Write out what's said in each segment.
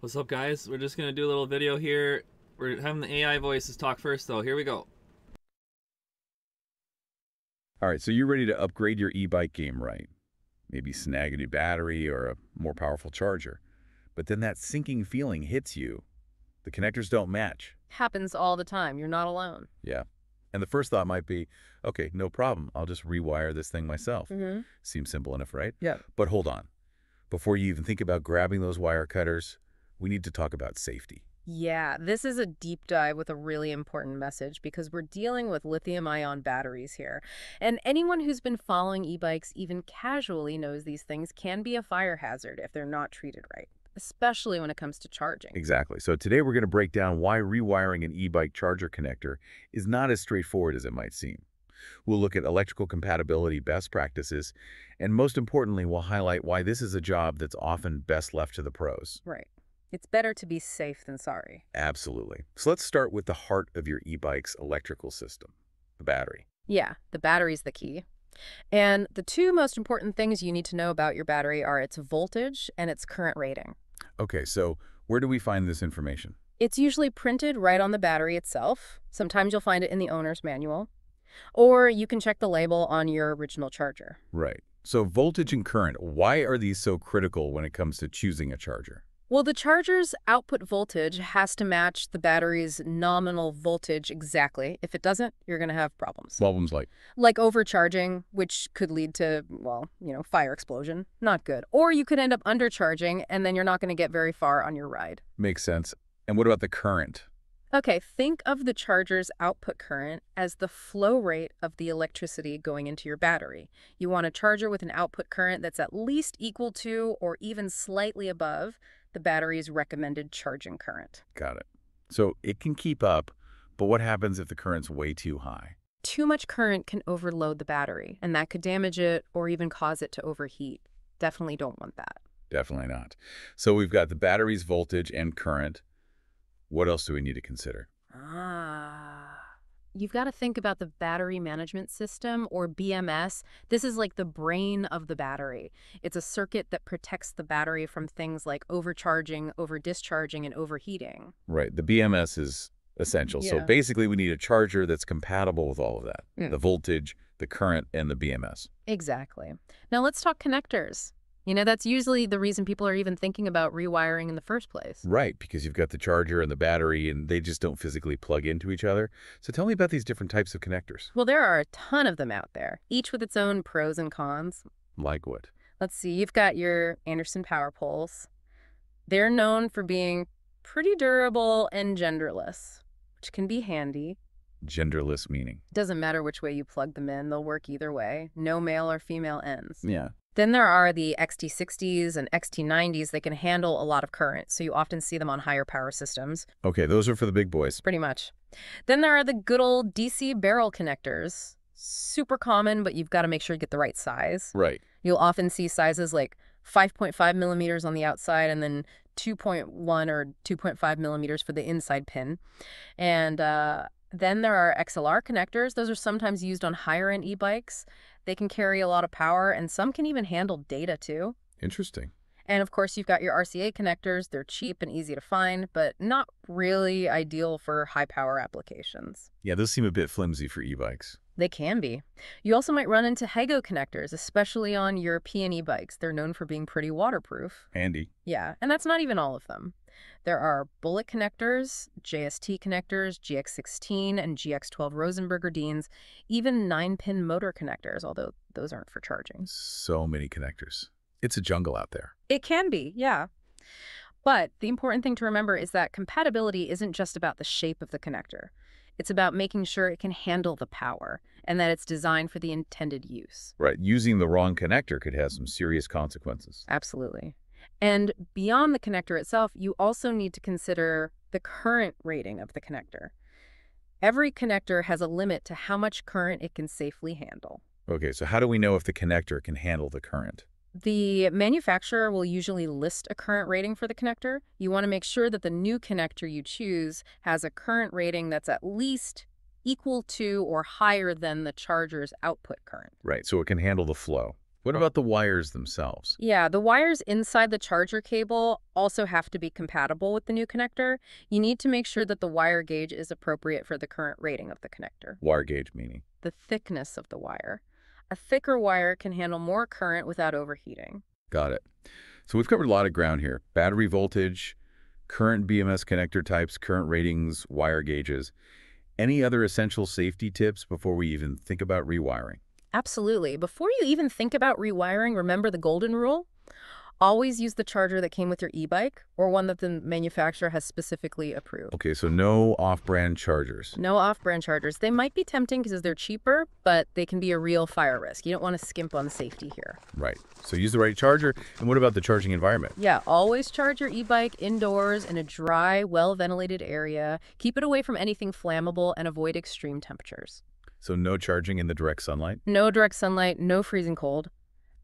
What's up, guys? We're just gonna do a little video here. We're having the AI voices talk first, though. Here we go. All right, so you're ready to upgrade your e-bike game, right? Maybe snag a new battery or a more powerful charger. But then that sinking feeling hits you. The connectors don't match. Happens all the time. You're not alone. Yeah. And the first thought might be, okay, no problem. I'll just rewire this thing myself. Mm-hmm. Seems simple enough, right? Yeah. But hold on. Before you even think about grabbing those wire cutters, we need to talk about safety. Yeah, this is a deep dive with a really important message because we're dealing with lithium ion batteries here. And anyone who's been following e-bikes even casually knows these things can be a fire hazard if they're not treated right, especially when it comes to charging. Exactly. So today we're going to break down why rewiring an e-bike charger connector is not as straightforward as it might seem. We'll look at electrical compatibility best practices, and most importantly, we'll highlight why this is a job that's often best left to the pros. Right. It's better to be safe than sorry. Absolutely. So let's start with the heart of your e-bike's electrical system, the battery. Yeah, the battery's the key. And the two most important things you need to know about your battery are its voltage and its current rating. Okay, so where do we find this information? It's usually printed right on the battery itself. Sometimes you'll find it in the owner's manual. Or you can check the label on your original charger. Right. So voltage and current, why are these so critical when it comes to choosing a charger? Well, the charger's output voltage has to match the battery's nominal voltage exactly. If it doesn't, you're going to have problems. Problems like, like overcharging, which could lead to, well, you know, fire explosion. Not good. Or you could end up undercharging, and then you're not going to get very far on your ride. makes sense. And what about the current? Okay, think of the charger's output current as the flow rate of the electricity going into your battery. You want a charger with an output current that's at least equal to or even slightly above the battery's recommended charging current. Got it. So it can keep up, but what happens if the current's way too high? Too much current can overload the battery, and that could damage it or even cause it to overheat. Definitely don't want that. Definitely not. So we've got the battery's voltage and current. What else do we need to consider? Ah. You've got to think about the battery management system, or BMS. This is like the brain of the battery. It's a circuit that protects the battery from things like overcharging, over-discharging, and overheating. Right. The BMS is essential. So basically we need a charger that's compatible with all of that. Mm. The voltage, the current, and the BMS. Exactly. Now let's talk connectors. You know, that's usually the reason people are even thinking about rewiring in the first place. Right, because you've got the charger and the battery, and they just don't physically plug into each other. So tell me about these different types of connectors. Well, there are a ton of them out there, each with its own pros and cons. Like what? Let's see, you've got your Anderson power poles. They're known for being pretty durable and genderless, which can be handy. Genderless meaning. Doesn't matter which way you plug them in, they'll work either way. No male or female ends. Yeah. Then there are the XT60s and XT90s that can handle a lot of current, so you often see them on higher power systems, Okay, those are for the big boys. pretty much. Then there are the good old DC barrel connectors. Super common, but you've got to make sure you get the right size. Right. You'll often see sizes like 5.5 millimeters on the outside and then 2.1 or 2.5 millimeters for the inside pin. And uh, then there are XLR connectors. Those are sometimes used on higher end e-bikes. They can carry a lot of power and some can even handle data too. Interesting. And of course, you've got your RCA connectors. They're cheap and easy to find, but not really ideal for high power applications. Yeah, those seem a bit flimsy for e-bikes. They can be. You also might run into Higo connectors, especially on European e-bikes. They're known for being pretty waterproof. Handy. Yeah, and that's not even all of them. There are bullet connectors, JST connectors, GX16 and GX12 Rosenberger Deans, even 9-pin motor connectors, although those aren't for charging. So many connectors. It's a jungle out there. It can be, yeah. But the important thing to remember is that compatibility isn't just about the shape of the connector. It's about making sure it can handle the power and that it's designed for the intended use. Right. Using the wrong connector could have some serious consequences. Absolutely. And beyond the connector itself, you also need to consider the current rating of the connector. Every connector has a limit to how much current it can safely handle. Okay, so how do we know if the connector can handle the current? The manufacturer will usually list a current rating for the connector. You want to make sure that the new connector you choose has a current rating that's at least equal to or higher than the charger's output current. Right, so it can handle the flow. What about the wires themselves? Yeah, the wires inside the charger cable also have to be compatible with the new connector. You need to make sure that the wire gauge is appropriate for the current rating of the connector. Wire gauge meaning? The thickness of the wire. A thicker wire can handle more current without overheating. Got it. So we've covered a lot of ground here. Battery voltage, current BMS connector types, current ratings, wire gauges. Any other essential safety tips before we even think about rewiring? Absolutely. Before you even think about rewiring, remember the golden rule? Always use the charger that came with your e-bike or one that the manufacturer has specifically approved. Okay, so no off-brand chargers. No off-brand chargers. They might be tempting because they're cheaper, but they can be a real fire risk. You don't want to skimp on safety here. Right. So use the right charger. And what about the charging environment? Yeah, always charge your e-bike indoors in a dry, well-ventilated area. Keep it away from anything flammable and avoid extreme temperatures. So no charging in the direct sunlight? No direct sunlight, no freezing cold.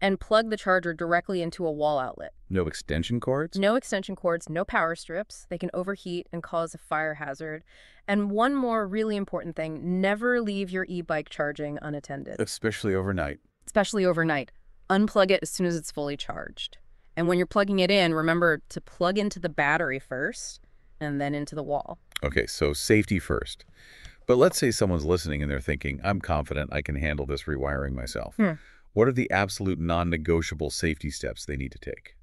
And plug the charger directly into a wall outlet. No extension cords? No extension cords, no power strips. They can overheat and cause a fire hazard. And one more really important thing, never leave your e-bike charging unattended, Especially overnight. especially overnight. Unplug it as soon as it's fully charged. And when you're plugging it in, remember to plug into the battery first and then into the wall. Okay, so safety first. But let's say someone's listening and they're thinking, I'm confident I can handle this rewiring myself. Hmm. What are the absolute non-negotiable safety steps they need to take?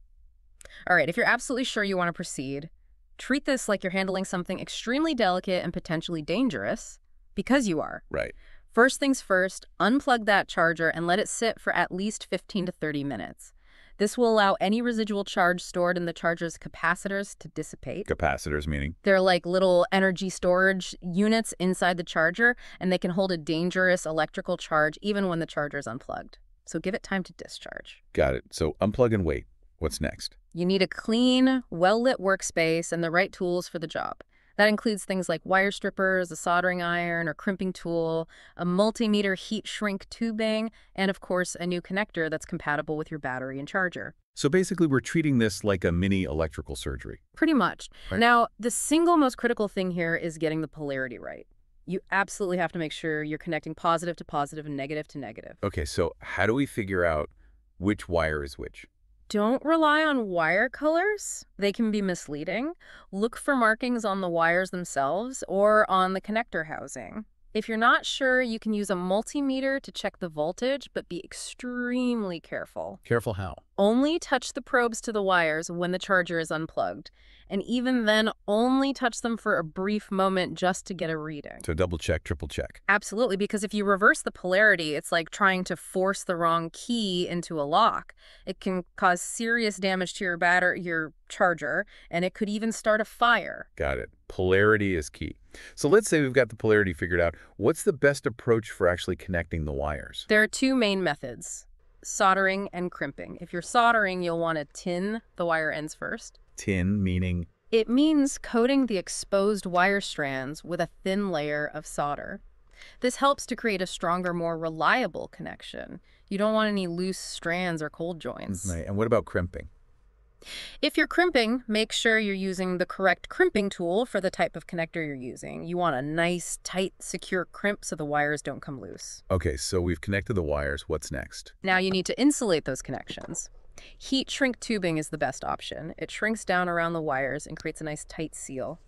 All right, if you're absolutely sure you want to proceed, treat this like you're handling something extremely delicate and potentially dangerous, because you are. Right. First things first, unplug that charger and let it sit for at least 15 to 30 minutes. This will allow any residual charge stored in the charger's capacitors to dissipate. Capacitors meaning? They're like little energy storage units inside the charger, and they can hold a dangerous electrical charge even when the charger is unplugged. So give it time to discharge. Got it. So unplug and wait. What's next? You need a clean, well-lit workspace and the right tools for the job. That includes things like wire strippers, a soldering iron or crimping tool, a multimeter heat shrink tubing, and of course, a new connector that's compatible with your battery and charger. So basically, we're treating this like a mini electrical surgery. Pretty much. Right. Now, the single most critical thing here is getting the polarity right. You absolutely have to make sure you're connecting positive to positive and negative to negative. Okay, so how do we figure out which wire is which? Don't rely on wire colors. They can be misleading. Look for markings on the wires themselves or on the connector housing. If you're not sure, you can use a multimeter to check the voltage, but be extremely careful. Careful how? Only touch the probes to the wires when the charger is unplugged. And even then, only touch them for a brief moment just to get a reading. So double check, triple check. Absolutely, because if you reverse the polarity, it's like trying to force the wrong key into a lock. It can cause serious damage to your battery, your charger, and it could even start a fire. Got it. Polarity is key. So let's say we've got the polarity figured out. What's the best approach for actually connecting the wires? There are two main methods, soldering and crimping. If you're soldering, you'll want to tin the wire ends first. Tin meaning It means coating the exposed wire strands with a thin layer of solder. This helps to create a stronger, more reliable connection. You don't want any loose strands or cold joints. Right. And what about crimping? If you're crimping, make sure you're using the correct crimping tool for the type of connector you're using. You want a nice, tight, secure crimp so the wires don't come loose. Okay, so we've connected the wires. What's next? Now you need to insulate those connections. Heat shrink tubing is the best option. It shrinks down around the wires and creates a nice tight seal.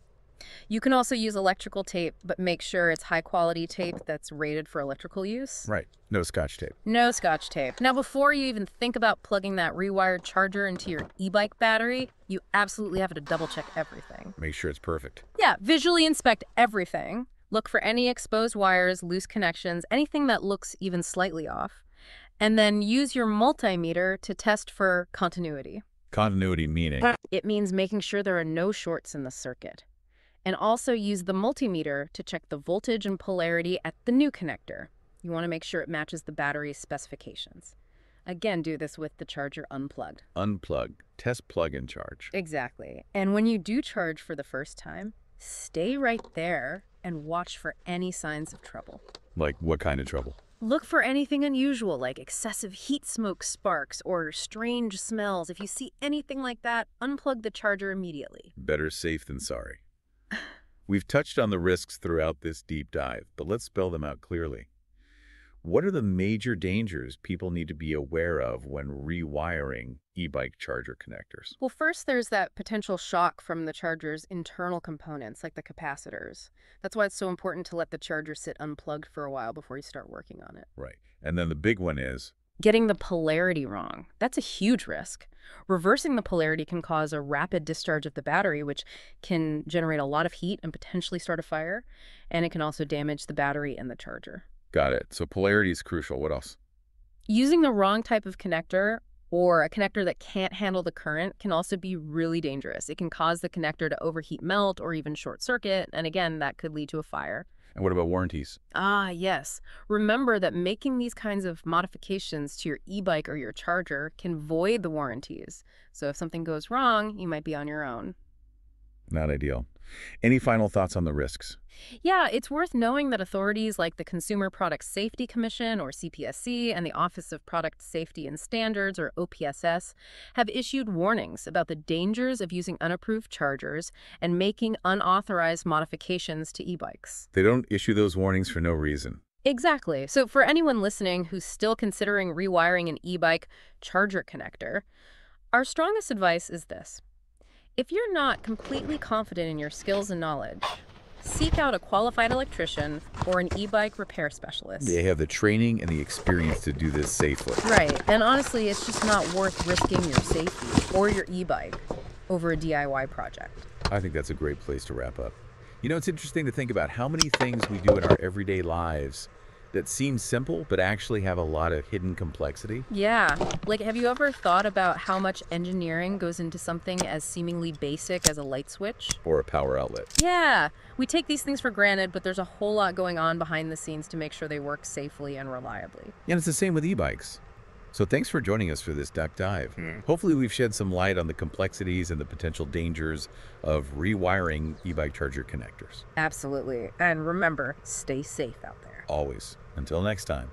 You can also use electrical tape, but make sure it's high quality tape that's rated for electrical use. Right. No scotch tape. No scotch tape. Now, before you even think about plugging that rewired charger into your e-bike battery, you absolutely have to double check everything. Make sure it's perfect. Yeah, visually inspect everything. Look for any exposed wires, loose connections, anything that looks even slightly off. And then use your multimeter to test for continuity. Continuity meaning. It means making sure there are no shorts in the circuit. And also use the multimeter to check the voltage and polarity at the new connector. You want to make sure it matches the battery's specifications. Again, do this with the charger unplugged. Unplug. Test plug and charge. Exactly. And when you do charge for the first time, stay right there and watch for any signs of trouble. Like what kind of trouble? Look for anything unusual like excessive heat smoke sparks or strange smells. If you see anything like that, unplug the charger immediately. Better safe than sorry. We've touched on the risks throughout this deep dive, but let's spell them out clearly. What are the major dangers people need to be aware of when rewiring e-bike charger connectors? Well, first, there's that potential shock from the charger's internal components, like the capacitors. That's why it's so important to let the charger sit unplugged for a while before you start working on it. Right. And then the big one is, Getting the polarity wrong. That's a huge risk. Reversing the polarity can cause a rapid discharge of the battery, which can generate a lot of heat and potentially start a fire. And it can also damage the battery and the charger. got it. So polarity is crucial. What else? Using the wrong type of connector or a connector that can't handle the current can also be really dangerous. It can cause the connector to overheat melt or even short circuit, and again, that could lead to a fire. And what about warranties? Ah, yes. Remember that making these kinds of modifications to your e-bike or your charger can void the warranties. So if something goes wrong, you might be on your own. Not ideal. Any final thoughts on the risks? Yeah, it's worth knowing that authorities like the Consumer Product Safety Commission, or CPSC, and the Office of Product Safety and Standards, or OPSS, have issued warnings about the dangers of using unapproved chargers and making unauthorized modifications to e-bikes. They don't issue those warnings for no reason. Exactly. So for anyone listening who's still considering rewiring an e-bike charger connector, our strongest advice is this. If you're not completely confident in your skills and knowledge, seek out a qualified electrician or an e-bike repair specialist. They have the training and the experience to do this safely. Right. And honestly, it's just not worth risking your safety or your e-bike over a DIY project. I think that's a great place to wrap up. You know, it's interesting to think about how many things we do in our everyday lives that seem simple but actually have a lot of hidden complexity. Yeah. Like, have you ever thought about how much engineering goes into something as seemingly basic as a light switch? Or a power outlet. Yeah, we take these things for granted, but there's a whole lot going on behind the scenes to make sure they work safely and reliably. And it's the same with e-bikes. So thanks for joining us for this duck dive. Hmm. Hopefully we've shed some light on the complexities and the potential dangers of rewiring e-bike charger connectors. Absolutely. And remember, stay safe out there. Always. Until next time.